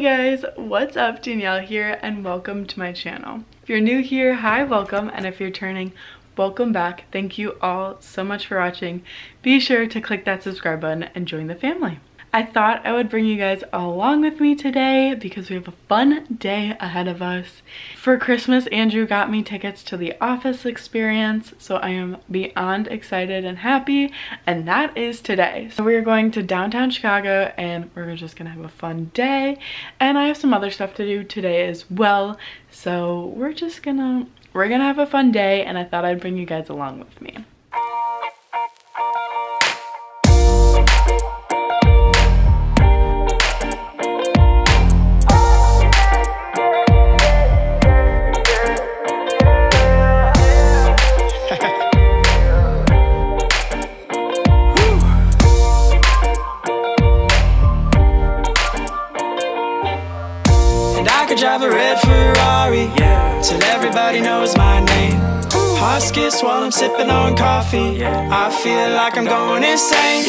guys, what's up? Danielle here and welcome to my channel. If you're new here, hi, welcome, and if you're turning, welcome back. Thank you all so much for watching. Be sure to click that subscribe button and join the family. I thought I would bring you guys along with me today because we have a fun day ahead of us. For Christmas, Andrew got me tickets to the office experience, so I am beyond excited and happy, and that is today. So we are going to downtown Chicago and we're just gonna have a fun day, and I have some other stuff to do today as well, so we're just gonna, we're gonna have a fun day, and I thought I'd bring you guys along with me. Drive a red Ferrari yeah. Till everybody knows my name. Heart skips while I'm sipping on coffee. I feel like I'm going insane.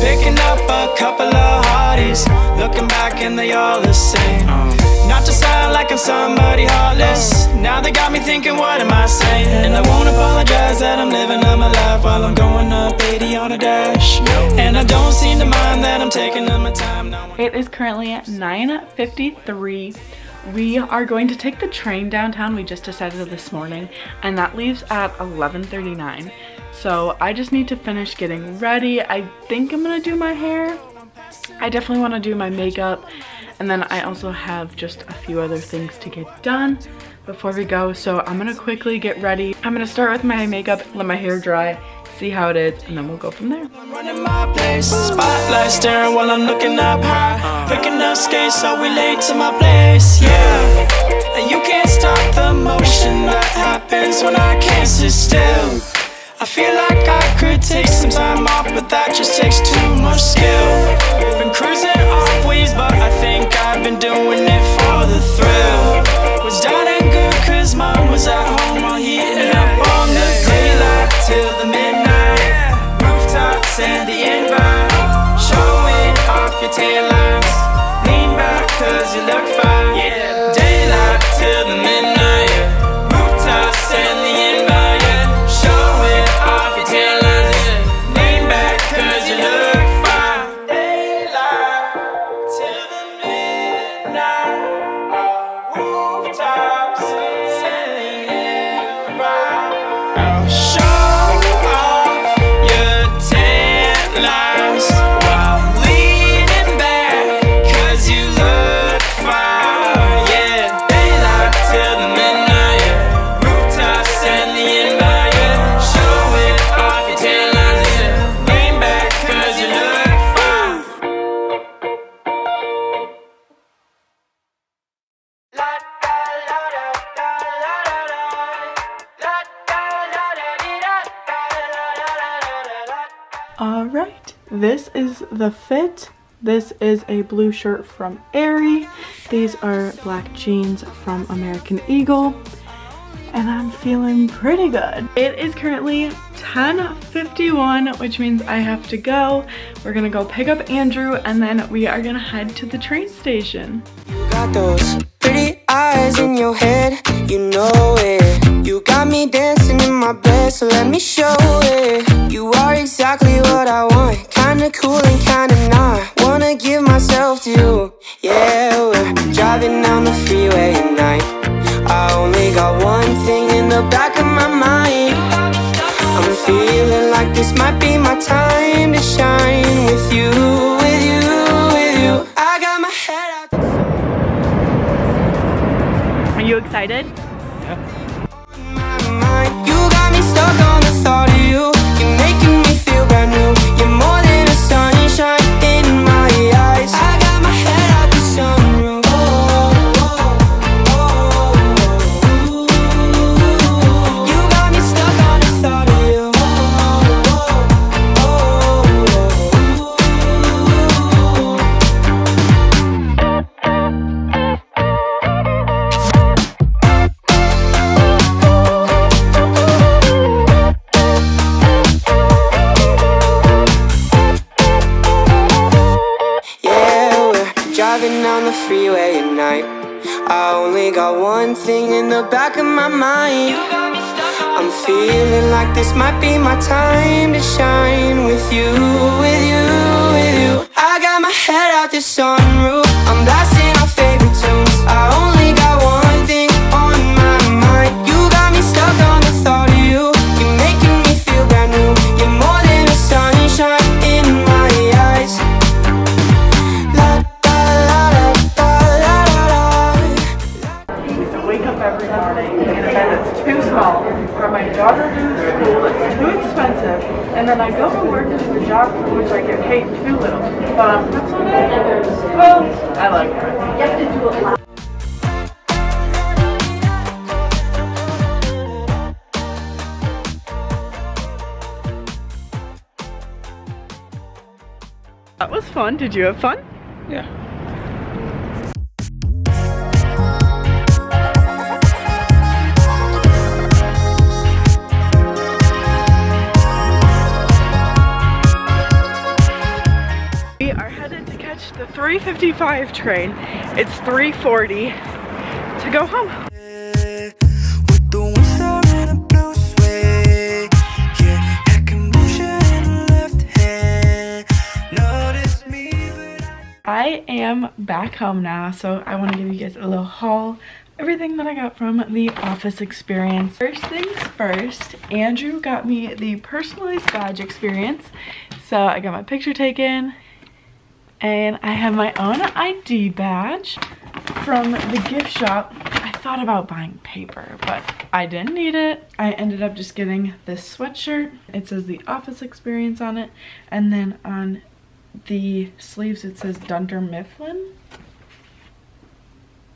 Picking up a couple of hotties. Looking back and they all the same. Uh. Not to sound like I'm somebody heartless. Now they got me thinking what am I saying? And I won't apologize that I'm living up my life While I'm going up 80 on a dash. And I don't seem to mind that I'm taking up my time. It is currently 9.53 we are going to take the train downtown. We just decided this morning and that leaves at 11.39. So I just need to finish getting ready. I think I'm gonna do my hair. I definitely wanna do my makeup. And then I also have just a few other things to get done before we go. So I'm gonna quickly get ready. I'm gonna start with my makeup, let my hair dry, see how it is, and then we'll go from there. Spotlight staring while I'm looking up high. Picking up skates so we late to my place, yeah. And you can't stop the motion that happens when I can't sit still. I feel like I could take some time off, but that just takes too much skill. Been cruising off ways, but I think I've been doing it for the thrill. Was down and good, All right, this is the fit. This is a blue shirt from Aerie. These are black jeans from American Eagle. And I'm feeling pretty good. It is currently 10.51, which means I have to go. We're gonna go pick up Andrew and then we are gonna head to the train station. Eyes in your head, you know it. You got me dancing in my bed, so let me show it. You are exactly what I want. Kinda cool and kinda not. Wanna give myself to you. Yeah, we're driving down the freeway at night. I only got one thing in the back of my mind. I'm feeling like this might be my time to shine With you, with you, excited? The back of my mind. I'm feeling like this might be my time to shine with you, with you, with you. I got my head out the sunroof. I'm blasting and then I go to work and do a job for which I get paid too little. But um, that's not it. Well, I like it. You have to do it loud. That was fun. Did you have fun? Yeah. 355 train. It's 340 to go home. I am back home now, so I want to give you guys a little haul. Everything that I got from the office experience. First things first, Andrew got me the personalized badge experience. So I got my picture taken and I have my own ID badge from the gift shop. I thought about buying paper, but I didn't need it. I ended up just getting this sweatshirt. It says the office experience on it. And then on the sleeves it says Dunder Mifflin.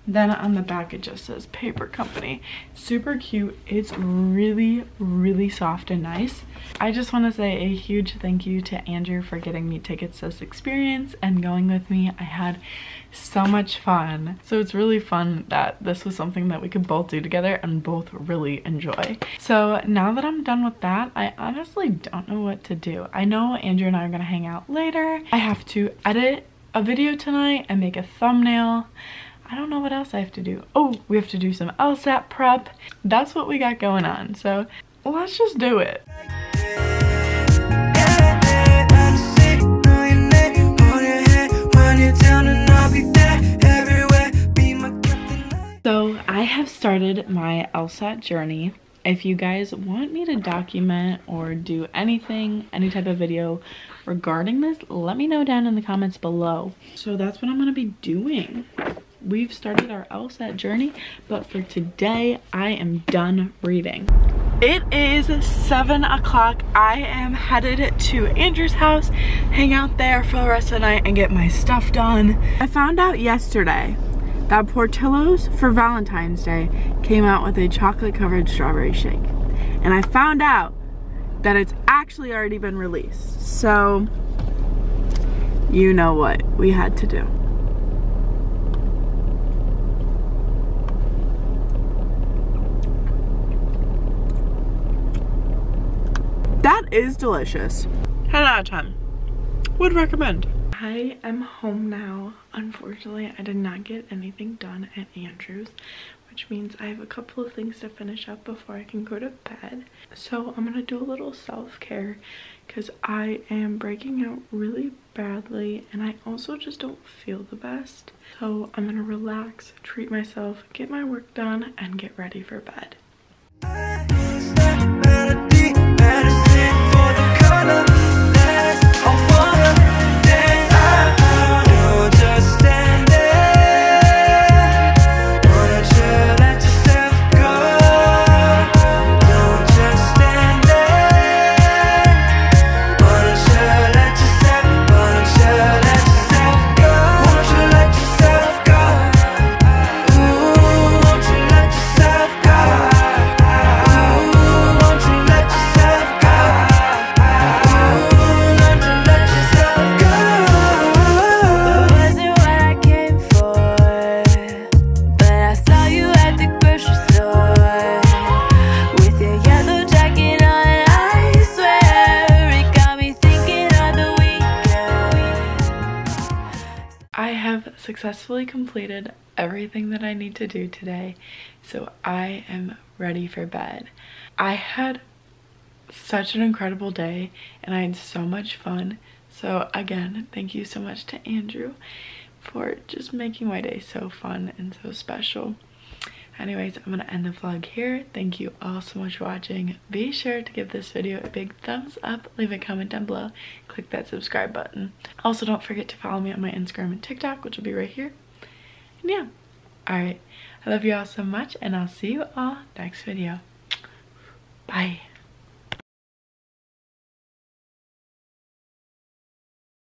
Then on the back it just says paper company. Super cute. It's really, really soft and nice. I just want to say a huge thank you to Andrew for getting me tickets to this experience and going with me. I had so much fun. So it's really fun that this was something that we could both do together and both really enjoy. So now that I'm done with that, I honestly don't know what to do. I know Andrew and I are gonna hang out later. I have to edit a video tonight and make a thumbnail. I don't know what else I have to do. Oh, we have to do some LSAT prep. That's what we got going on. So let's just do it. So I have started my LSAT journey. If you guys want me to document or do anything, any type of video regarding this, let me know down in the comments below. So that's what I'm gonna be doing. We've started our LSAT journey, but for today, I am done reading. It is seven o'clock. I am headed to Andrew's house, hang out there for the rest of the night and get my stuff done. I found out yesterday that Portillo's for Valentine's Day came out with a chocolate covered strawberry shake. And I found out that it's actually already been released. So, you know what we had to do. That is delicious. 10 out of 10. Would recommend. I am home now. Unfortunately, I did not get anything done at Andrew's, which means I have a couple of things to finish up before I can go to bed. So I'm gonna do a little self-care because I am breaking out really badly and I also just don't feel the best. So I'm gonna relax, treat myself, get my work done, and get ready for bed. Successfully completed everything that I need to do today. So I am ready for bed. I had such an incredible day and I had so much fun. So again, thank you so much to Andrew for just making my day so fun and so special. Anyways, I'm to end the vlog here. Thank you all so much for watching. Be sure to give this video a big thumbs up, leave a comment down below, click that subscribe button. Also, don't forget to follow me on my Instagram and TikTok, which will be right here. And yeah, alright. I love you all so much, and I'll see you all next video.